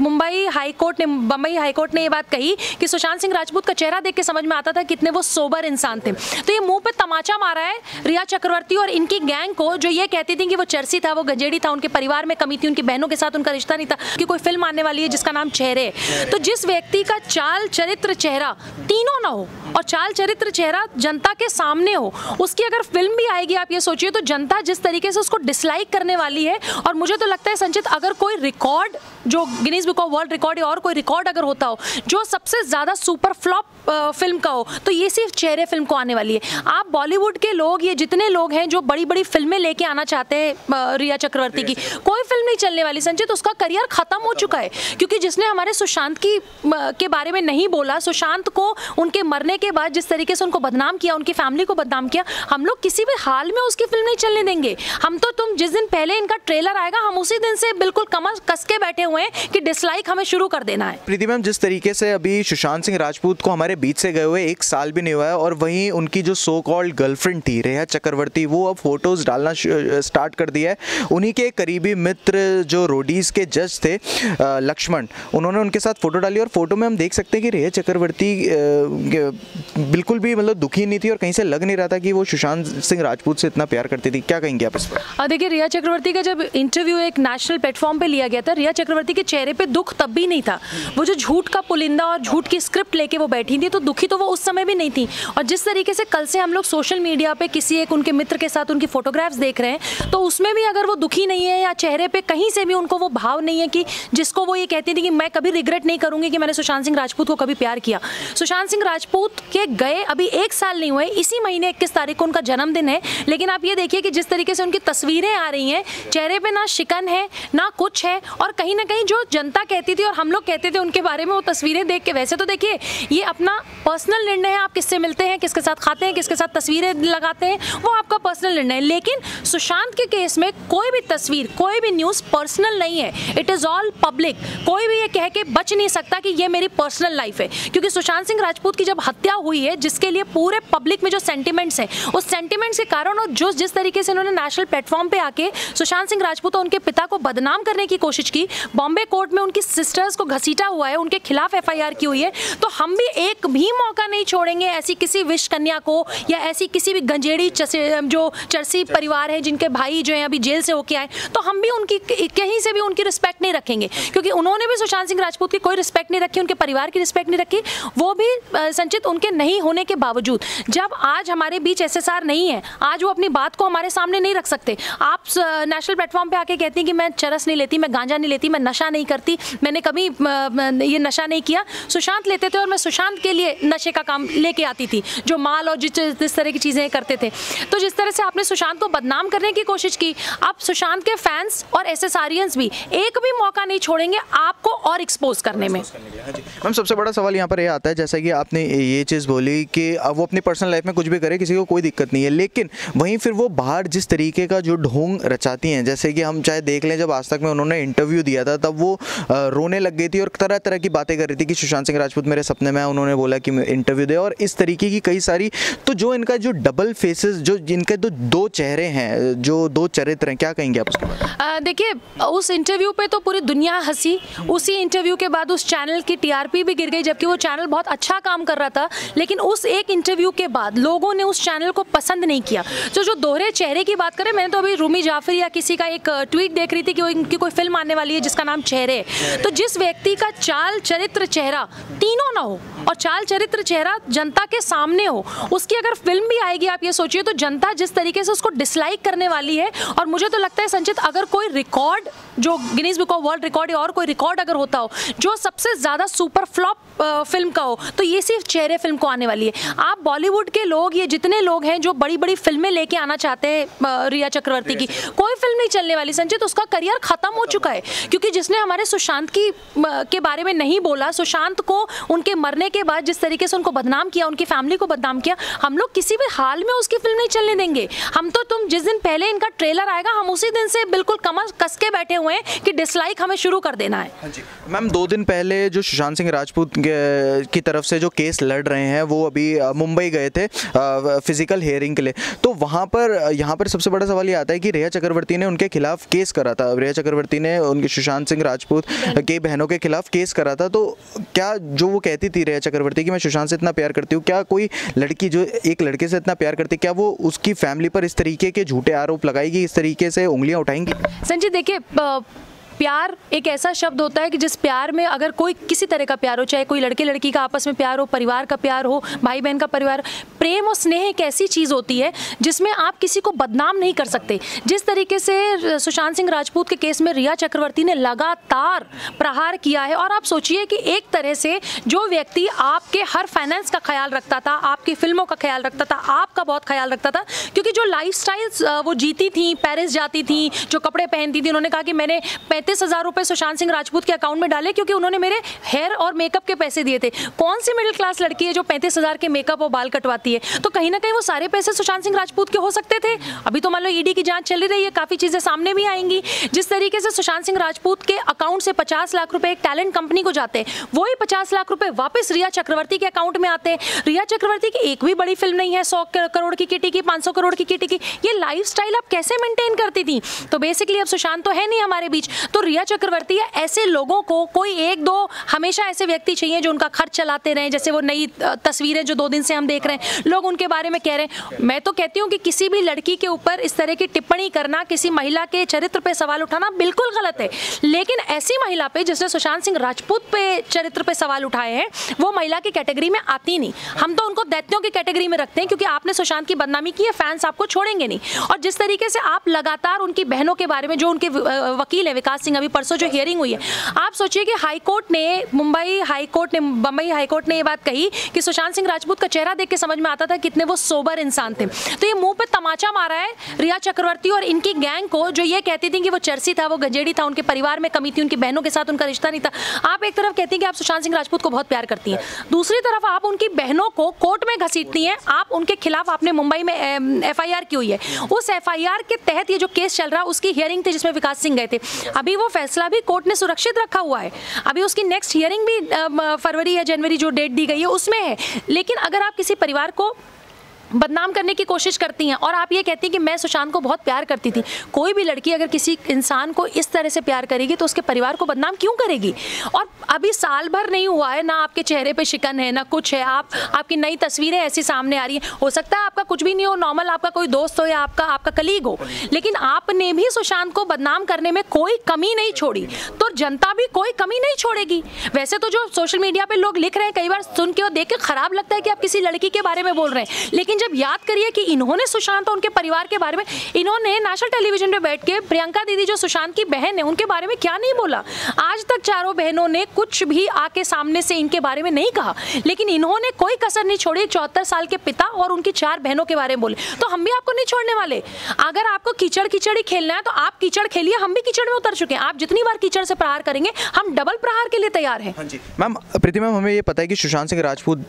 Mumbai high court ने Bombay high court ने ये बात कही कि सुशांत सिंह राजपूत का चेहरा देख के समझ में आता था कितने वो सोबर इंसान थे। तो ये मुँह पे तमाचा मारा है रिया चक्रवर्ती और इनकी गैंग को, जो ये कहती थी कि वो चर्सी था, वो गंजेड़ी था, उनके परिवार में कमी थी, उनकी बहनों के साथ उनका रिश्ता नहीं था कि कोई फ़िल्म आने वाली है जिसका नाम चेहरे। है तो जिस व्यक्ति का चाल चरित्र चेहरा तीनों ना हो और चाल चरित्र चेहरा जनता के सामने हो, उसकी अगर फ़िल्म भी आएगी, आप ये सोचिए तो जनता जिस तरीके से उसको डिसलाइक करने वाली है, और मुझे तो लगता है संचित, अगर कोई रिकॉर्ड जो Guinness book of world record या और कोई रिकॉर्ड अगर होता हो जो सबसे ज़्यादा सुपर फ्लॉप फ़िल्म का हो तो ये सिर्फ़ चेहरे फ़िल्म को आने वाली है। आप बॉलीवुड के लोग ये जितने लोग हैं जो बड़ी बड़ी फ़िल्में लेके आना चाहते हैं रिया चक्रवर्ती की कोई फ़िल्म नहीं चलने वाली। संचित उसका करियर खत्म हो चुका है क्योंकि जिसने हमारे सुशांत की के बारे में नहीं बोला सुशांत को उनके मरने के बाद जिस तरीके से उनको बदनाम किया उनकी फैमिली को बदनाम किया हम लोग किसी भी हाल में उसकी फ़िल्म नहीं चलने देंगे। हम तो तुम जिस दिन पहले इनका ट्रेलर आएगा हम उसी दिन से बिल्कुल कमर कस के बैठे हुए हैं कि डिसलाइक हमें शुरू कर देना है। प्रीति मैम जिस तरीके से अभी सुशांत सिंह राजपूत को हमारे बीच से गए हुए एक साल भी नहीं हुआ है और वहीं उनकी जो सो कॉल्ड गर्लफ्रेंड थी रेहा चक्रवर्ती वो अब फ़ोटोज़ डालना स्टार्ट कर दिया है। उन्हीं के करीबी मित्र जो रोडीज के जज थे लक्ष्मण उन्होंने उनके साथ फ़ोटो डाली और फ़ोटो में हम देख सकते हैं कि रेहा चक्रवर्ती बिल्कुल भी मतलब दुखी नहीं थी और कहीं से लग नहीं रहा था कि वो सुशांत सिंह राजपूत से इतना प्यार करती थी। क्या कहेंगे आप इस पर? देखिए रिया चक्रवर्ती का जब इंटरव्यू एक नेशनल प्लेटफॉर्म पे लिया गया था रिया चक्रवर्ती के चेहरे पे दुख तब भी नहीं था। वो जो झूठ का पुलिंदा और झूठ की स्क्रिप्ट लेके वो बैठी थी तो दुखी तो वो उस समय भी नहीं थी। और जिस तरीके से कल से हम लोग सोशल मीडिया पे किसी एक उनके मित्र के साथ उनकी फोटोग्राफ्स देख रहे हैं तो उसमें भी अगर वो दुखी नहीं है या चेहरे पे कहीं से भी उनको वो भाव नहीं है कि जिसको वो ये कहती थी कि मैं कभी रिग्रेट नहीं करूँगी कि मैंने सुशांत सिंह राजपूत को कभी प्यार किया। सुशांत सिंह राजपूत के गए अभी एक साल नहीं हुए, इसी महीने इक्कीस तारीख को उनका जन्मदिन है, लेकिन आप ये देखिए कि जिस तरीके से उनकी तस्वीरें आ रही हैं, चेहरे पे ना शिकन है, ना कुछ है, और कहीं ना कहीं जो जनता कहती थी और हम लोग कहते थे उनके बारे में वो तस्वीरें देख के। वैसे तो देखिए, ये अपना पर्सनल निर्णय है, आप किससे मिलते हैं, किसके साथ खाते हैं, किसके साथ तस्वीरें लगाते हैं, वो आपका पर्सनल निर्णय है। लेकिन सुशांत के केस में कोई भी तस्वीर, कोई भी न्यूज़ पर्सनल नहीं है। इट इज़ ऑल पब्लिक कोई भी ये कह के बच नहीं सकता कि ये मेरी पर्सनल लाइफ है। क्योंकि सुशांत सिंह राजपूत की जब हत्या हुई है, जिसके लिए पूरे पब्लिक में जो सेंटिमेंट्स हैं, उस सेंटिमेंट्स के कारण और जो जिस तरीके से उन्होंने नेशनल प्लेटफॉर्म पे आके सुशांत सिंह राजपूत और उनके पिता को बदनाम करने की कोशिश की, बॉम्बे कोर्ट में उनकी सिस्टर्स को घसीटा हुआ है उनके खिलाफ एफआईआर की हुई है तो हम भी एक भी मौका नहीं छोड़ेंगे ऐसी किसी विश कन्या को या ऐसी किसी भी गंजेड़ी जो चरसी परिवार है जिनके भाई जो है अभी जेल से होके आए तो हम भी उनकी कहीं से भी उनकी रिस्पेक्ट नहीं रखेंगे। क्योंकि उन्होंने भी सुशांत सिंह राजपूत की कोई रिस्पेक्ट नहीं रखी उनके परिवार की रिस्पेक्ट नहीं रखी वो भी संचित उनके नहीं होने के बावजूद। जब आज हमारे बीच एस नहीं है आज वो अपनी बात को हमारे सामने नहीं रख सकते। आप नेशनल प्लेटफॉर्म पे आके कहती हैं कि मैं चरस नहीं लेती मैं गांजा नहीं लेती मैं नशा नहीं करती मैंने कभी ये नशा नहीं किया। सुशांत लेते थे और मैं सुशांत के लिए नशे का काम लेके आती थी, जो माल और जिस जिस तरह की चीज़ें करते थे। तो जिस तरह से आपने सुशांत को बदनाम करने की कोशिश की आप सुशांत के फैंस और एस भी एक भी मौका नहीं छोड़ेंगे आपको और एक्सपोज करने में। हाँ मैम, सबसे बड़ा सवाल यहाँ पर यह आता है, जैसा कि आपने ये चीज़ बोली कि वो अपनी पर्सनल लाइफ में कुछ भी करे, किसी को कोई दिक्कत नहीं है, लेकिन वहीं फिर वो बाहर जिस तरीके का जो ढोंग रचाती हैं, जैसे कि हम चाहे देख लें, जब आज तक में उन्होंने इंटरव्यू दिया था, तब वो रोने लग गई थी और तरह तरह की बातें कर रही थी कि सुशांत सिंह राजपूत मेरे सपने में उन्होंने बोला कि इंटरव्यू दे। और इस तरीके की कई सारी तो जो इनका जो डबल फेसेस जो जिनके तो दो चेहरे हैं, जो दो चरित्र हैं, क्या कहेंगे आप उसके देखिए, उस इंटरव्यू पे तो पूरी दुनिया हँसी। उसी इंटरव्यू के बाद उस चैनल की टीआरपी भी गिर गई, जबकि वो चैनल बहुत अच्छा काम कर रहा था। लेकिन उस एक इंटरव्यू के बाद लोगों ने उस चैनल को पसंद नहीं किया। तो जो दोहरे चेहरे की बात करें, मैंने तो अभी रूमी जाफ़र या किसी का एक ट्वीट देख रही थी कि उनकी कोई फ़िल्म आने वाली है जिसका नाम चेहरे। तो जिस व्यक्ति का चाल चरित्र चेहरा तीनों ना हो और चाल चरित्र चेहरा जनता के सामने हो उसकी अगर फ़िल्म भी आएगी आप ये सोचिए तो जनता जिस तरीके से उसको डिसलाइक करने वाली है और मुझे तो लगता है संचित अगर कोई रिकॉर्ड जो Guinness book of world record या और कोई रिकॉर्ड अगर होता हो जो सबसे ज़्यादा सुपर फ्लॉप फ़िल्म का हो तो ये सिर्फ़ चेहरे फ़िल्म को आने वाली है। आप बॉलीवुड के लोग ये जितने लोग हैं जो बड़ी बड़ी फ़िल्में लेके आना चाहते हैं रिया चक्रवर्ती की कोई फ़िल्म नहीं चलने वाली। संचित उसका करियर खत्म हो चुका है क्योंकि जिसने हमारे सुशांत की के बारे में नहीं बोला सुशांत को उनके मरने के बाद जिस तरीके से उनको बदनाम किया उनकी फैमिली को बदनाम किया हम लोग किसी भी हाल में उसकी फ़िल्म नहीं चलने देंगे। हम तो तुम जिस दिन पहले इनका ट्रेलर आएगा हम उसी दिन से बिल्कुल कमर कस के बैठे हुए हैं कि डिसलाइक हमें शुरू कर देना है। हाँ मैम दो दिन पहले जो सुशांत सिंह राजपूत की तरफ़ से जो केस लड़ रहे हैं वो अभी मुंबई गए थे फ़िज़िकल हेयरिंग के लिए। तो वहाँ पर यहाँ पर सबसे बड़ा सवाल ये आता है कि रेहा चक्रवर्ती ने उनके खिलाफ केस करा था। रेहा चक्रवर्ती ने उनके सुशांत सिंह राजपूत के बहनों के खिलाफ केस करा था। तो क्या जो वो कहती थी रेहा चक्रवर्ती कि मैं सुशांत से इतना प्यार करती हूँ। क्या कोई लड़की जो एक लड़के से इतना प्यार करती है, क्या वो उसकी फैमिली पर इस तरीके के झूठे आरोप लगाएगी, इस तरीके से उंगलियाँ उठाएँगी? संजय, देखिए प्यार एक ऐसा शब्द होता है कि जिस प्यार में अगर कोई किसी तरह का प्यार हो, चाहे कोई लड़के लड़की का आपस में प्यार हो, परिवार का प्यार हो, भाई बहन का परिवार, प्रेम और स्नेह एक ऐसी चीज़ होती है जिसमें आप किसी को बदनाम नहीं कर सकते। जिस तरीके से सुशांत सिंह राजपूत के केस में रिया चक्रवर्ती ने लगातार प्रहार किया है, और आप सोचिए कि एक तरह से जो व्यक्ति आपके हर फाइनेंस का ख्याल रखता था, आपकी फ़िल्मों का ख्याल रखता था, आपका बहुत ख्याल रखता था, क्योंकि जो लाइफ वो जीती थी पेरिस जाती थी, जो कपड़े पहनती थी, उन्होंने कहा कि मैंने पैंतीस हज़ार रुपए सुशांत सिंह राजपूत के अकाउंट में डाले क्योंकि उन्होंने मेरे हेयर और मेकअप के पैसे दिए थे। कौन सी मिडिल क्लास लड़की है जो पैंतीस हज़ार के मेकअप और बाल कटवाती है? तो कहीं ना कहीं वो सारे पैसे सुशांत सिंह राजपूत के हो सकते थे। अभी तो मान लो ईडी की जाँच चल रही है, काफ़ी चीज़ें सामने भी आएँगी। जिस तरीके से सुशांत सिंह राजपूत के अकाउंट से पचास लाख रुपए एक टैलेंट कंपनी को जाते हैं, वही पचास लाख रुपए वापस रिया चक्रवर्ती के अकाउंट में आते हैं। रिया चक्रवर्ती की एक भी बड़ी फ़िल्म नहीं है, सौ करोड़ की किटी की, पाँच करोड़ की किटी की। ये लाइफ आप कैसे मेंटेन करती थी? तो बेसिकली अब सुशांत तो है नहीं हमारे बीच। तो रिया चक्रवर्ती है, ऐसे लोगों को कोई एक दो हमेशा ऐसे व्यक्ति चाहिए जो उनका खर्च चलाते रहें, जैसे वो नई तस्वीरें जो दो दिन से हम देख रहे हैं, लोग उनके बारे में कह रहे हैं। मैं तो कहती हूँ कि किसी भी लड़की के ऊपर इस तरह की टिप्पणी करना, किसी महिला के चरित्र पे सवाल उठाना बिल्कुल गलत है। लेकिन ऐसी महिला पे, जिसने सुशांत सिंह राजपूत पे चरित्र पे सवाल उठाए हैं, वो महिला की कैटेगरी में आती नहीं। हम तो उनको दैत्यों की कैटेगरी में रखते हैं, क्योंकि आपने सुशांत की बदनामी की है, फैंस आपको छोड़ेंगे नहीं। और जिस तरीके से आप लगातार उनकी बहनों के बारे में, जो उनके वकील है, विकास सिंह अभी परसों जो हियरिंग हुई है। आप सोचिए कि हाई कोर्ट ने मुंबई हाई कोर्ट ने बम्बई हाई कोर्ट ने ये बात कही कि सुशांत सिंह राजपूत का चेहरा देख के समझ में आता था कितने वो सोबर इंसान थे। तो ये मुँह पे तमाचा मारा है रिया चक्रवर्ती और इनकी गैंग को, जो ये कहती थी कि वो चर्सी था, वो गजेड़ी था, उनके परिवार में कमी थी, उनकी बहनों के साथ उनका रिश्ता नहीं था। आप एक तरफ़ कहती हैं कि आप सुशांत सिंह राजपूत को बहुत प्यार करती हैं। दूसरी तरफ़ आप उनकी बहनों को कोर्ट में घसीटती हैं। आप उनके खिलाफ आपने मुंबई में एफ़ की हुई है। उस एफ़ के तहत ये जो केस चल रहा है उसकी हियरिंग थी जिसमें विकास सिंह गए थे। अभी वो फैसला भी कोर्ट ने सुरक्षित रखा हुआ है। अभी उसकी नेक्स्ट हियरिंग भी फरवरी या जनवरी जो डेट दी गई है, उसमें है। लेकिन अगर आप किसी परिवार को बदनाम करने की कोशिश करती हैं। और आप ये कहती हैं कि मैं सुशांत को बहुत प्यार करती थी। कोई भी लड़की अगर किसी इंसान को इस तरह से प्यार करेगी तो उसके परिवार को बदनाम क्यों करेगी? और अभी साल भर नहीं हुआ है, ना आपके चेहरे पे शिकन है, ना कुछ है। आप, आपकी नई तस्वीरें ऐसी सामने आ रही हैं। हो सकता है आपका कुछ भी नहीं हो, नॉर्मल आपका कोई दोस्त हो या आपका आपका कलीग हो। लेकिन आपने भी सुशांत को बदनाम करने में कोई कमी नहीं छोड़ी। तो जनता भी कोई कमी नहीं छोड़ेगी। वैसे तो जो सोशल मीडिया पर लोग लिख रहे हैं, कई बार सुन के और देख के खराब लगता है कि आप किसी लड़की के बारे में बोल रहे हैं। लेकिन लेकिन जब याद करिए कि इन्होंने सुशांत और उनके परिवार के बारे में, इन्होंने नेशनल टेलीविज़न पे बैठ के प्रियंका दीदी, जो सुशांत की बहन है, उनके बारे में क्या नहीं बोला? आज तक चारों बहनों ने कुछ भी आके सामने से इनके बारे में नहीं कहा, लेकिन इन्होंने कोई कसर नहीं छोड़ी, चौहत्तर साल के पिता और उनकी चार बहनों के बारे में बोले। तो हम भी आपको नहीं छोड़ने वाले। अगर आपको कीचड़ कीचड़ ही खेलना है तो आप कीचड़ खेलिए, हम भी कीचड़ में उतर चुके हैं। आप जितनी बार कीचड़ से प्रहार करेंगे, हम डबल प्रहार के लिए तैयार हैं। हाँ मैम, प्रीति मैम, हमें ये पता है कि सुशांत सिंह राजपूत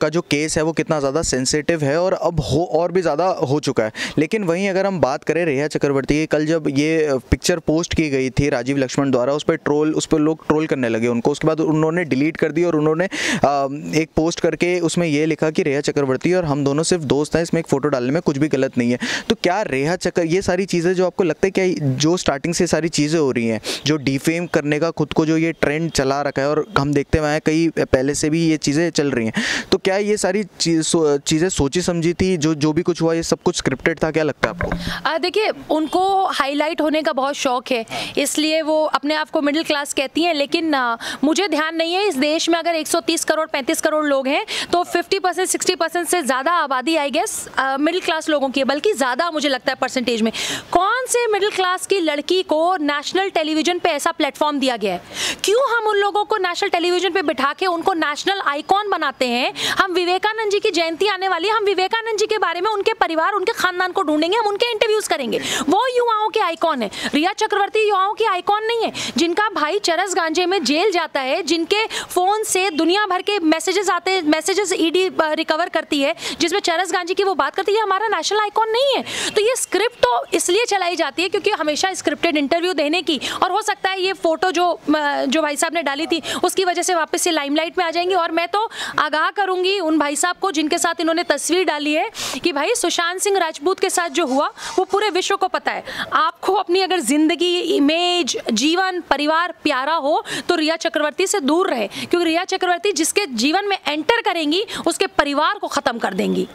का जो केस है, वो कितना ज़्यादा सेंसिटिव है और अब हो, और और भी ज़्यादा हो चुका है। लेकिन वहीं अगर हम बात करें रेहा चक्रवर्ती की, कल जब ये पिक्चर पोस्ट की गई थी राजीव लक्ष्मण द्वारा, उस पर ट्रोल उस पर लोग ट्रोल करने लगे उनको। उसके बाद उन्होंने डिलीट कर दी और उन्होंने एक पोस्ट करके उसमें ये लिखा कि रेहा चक्रवर्ती और हम दोनों सिर्फ़ दोस्त हैं, इसमें एक फ़ोटो डालने में कुछ भी गलत नहीं है। तो क्या रेहा चक्र, ये सारी चीज़ें जो आपको लगता है क्या जो स्टार्टिंग से सारी चीज़ें हो रही हैं, जो डिफेम करने का, खुद को जो ये ट्रेंड चला रखा है और हम देखते हुए कई पहले से भी ये चीज़ें चल रही हैं। तो क्या ये सारी चीज़ें सोची समझी थी जो जो भी कुछ हुआ ये सब कुछ स्क्रिप्टेड था क्या लगता है आपको? देखिए उनको हाईलाइट होने का बहुत शौक है इसलिए वो अपने आप को मिडिल क्लास कहती हैं लेकिन आ, मुझे ध्यान नहीं है इस देश में अगर 130 करोड़ 35 करोड़ लोग हैं तो 50 परसेंट सिक्सटी परसेंट से ज़्यादा आबादी आई गेस मिडिल क्लास लोगों की है बल्कि ज़्यादा मुझे लगता है परसेंटेज में। कौन से मिडिल क्लास की लड़की को नेशनल टेलीविज़न पे ऐसा प्लेटफॉर्म दिया गया है? क्यों हम उन लोगों को नेशनल टेलीविज़न पे बिठा के उनको नेशनल आइकॉन बनाते हैं? हम विवेकानंद जी की जयंती आने वाली है हम विवेक विवेकानंद जी के बारे में, उनके परिवार, उनके खानदान को ढूंढेंगे, हम उनके इंटरव्यूज़ करेंगे। वो युवाओं के आइकॉन है। रिया चक्रवर्ती युवाओं की आइकॉन नहीं है। जिनका भाई चरस गांजे में जेल जाता है, जिनके फ़ोन से दुनिया भर के मैसेजेस आते हैं मैसेजेस ईडी रिकवर करती है, जिसमें चरस गांजी की वो बात करती है हमारा नेशनल आइकॉन नहीं है। तो ये स्क्रिप्ट तो इसलिए चलाई जाती है क्योंकि हमेशा स्क्रिप्टेड इंटरव्यू देने की, और हो सकता है ये फ़ोटो जो जो भाई साहब ने डाली थी, उसकी वजह से वापस से लाइमलाइट में आ जाएँगी, और मैं तो आगाह करूँगी उन भाई साहब को, जिनके साथ इन्होंने तस्वीर डाली है कि भाई, सुशांत सिंह राजपूत के साथ जो हुआ, वो पूरे विश्व को पता है। आपको अपनी अगर ज़िंदगी, इमेज, जीवन, परिवार प्यारा हो तो रिया चक्रवर्ती से दूर रहे। क्योंकि रिया चक्रवर्ती जिसके जीवन में एंटर करेंगी, उसके परिवार को ख़त्म कर देंगी।